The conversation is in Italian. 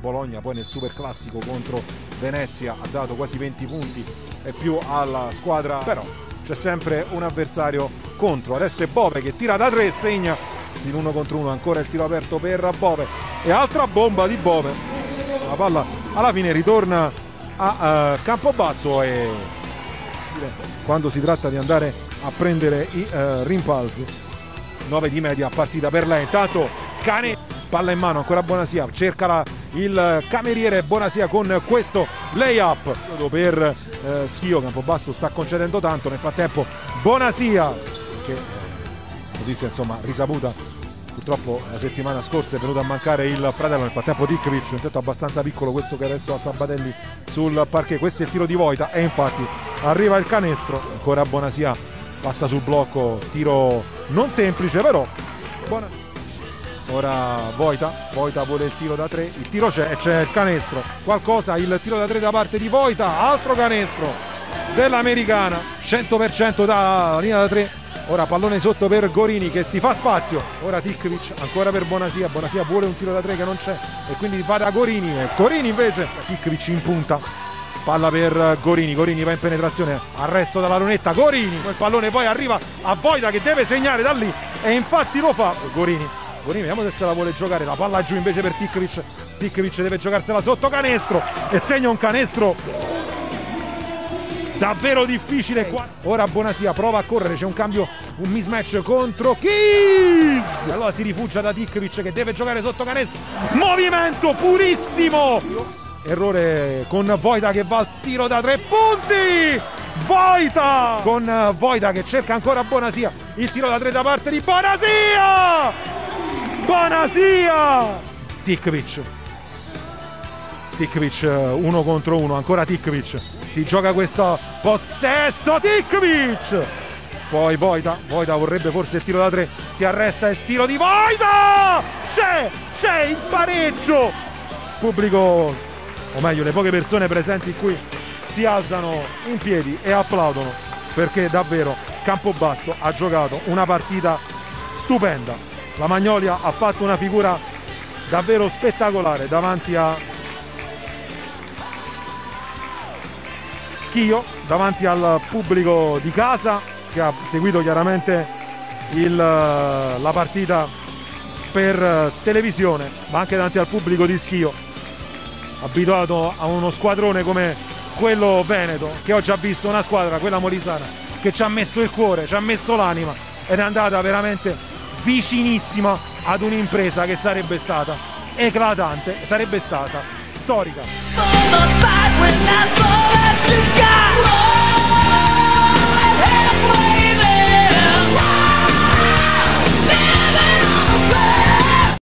Bologna, poi nel super classico contro Venezia ha dato quasi 20 punti e più alla squadra, però c'è sempre un avversario contro. Adesso è Bove che tira da 3 segna in uno contro uno, ancora il tiro aperto per Bove. E altra bomba di Bove. La palla alla fine ritorna a uh, Campobasso e quando si tratta di andare a prendere i uh, rimpalzi 9 di media partita per lei. Intanto Cane palla in mano ancora Bonasia cerca la, il cameriere Bonasia con questo layup. Per eh, Schio Campobasso sta concedendo tanto nel frattempo Bonasia che notizia insomma risaputa. Purtroppo la settimana scorsa è venuto a mancare il fratello nel frattempo Dikvic un tetto abbastanza piccolo questo che adesso ha Sabatelli sul parquet. Questo è il tiro di Voita e infatti arriva il canestro. Ancora Bonasia passa sul blocco tiro non semplice però buona ora Voita Voita vuole il tiro da tre il tiro c'è c'è il canestro. Qualcosa il tiro da tre da parte di Voita altro canestro dell'americana. 100% da linea da tre. Ora pallone sotto per Gorini che si fa spazio. Ora Tikvic ancora per Bonasia. Bonasia vuole un tiro da tre che non c'è. E quindi va da Gorini. E Gorini invece Tikvic in punta. Palla per Gorini Gorini va in penetrazione. Arresto dalla lunetta Gorini. Quel pallone poi arriva a Voida che deve segnare da lì. E infatti lo fa Gorini Gorini vediamo se se la vuole giocare la palla giù invece per Tikvic Tikvic deve giocarsela sotto canestro e segna un canestro davvero difficile qua. Ora Bonasia prova a correre, c'è un cambio, un mismatch contro Keys. Allora si rifugia da Dikvic che deve giocare sotto canestro. Movimento purissimo. Errore con Voida che va al tiro da tre punti. Voita con Voida che cerca ancora Bonasia. Il tiro da tre da parte di Bonasia. Bonasia. Tikvic. Tikvic uno contro uno, ancora Tikvic si gioca questo possesso Tikvic poi Voida Voida vorrebbe forse il tiro da tre si arresta il tiro di Voida c'è c'è il pareggio! Pubblico o meglio le poche persone presenti qui si alzano in piedi e applaudono perché davvero Campobasso ha giocato una partita stupenda la Magnolia ha fatto una figura davvero spettacolare davanti a Schio davanti al pubblico di casa che ha seguito chiaramente il, la partita per televisione ma anche davanti al pubblico di Schio abituato a uno squadrone come quello Veneto che ho già visto una squadra, quella Molisana che ci ha messo il cuore, ci ha messo l'anima ed è andata veramente vicinissima ad un'impresa che sarebbe stata eclatante, sarebbe stata storica.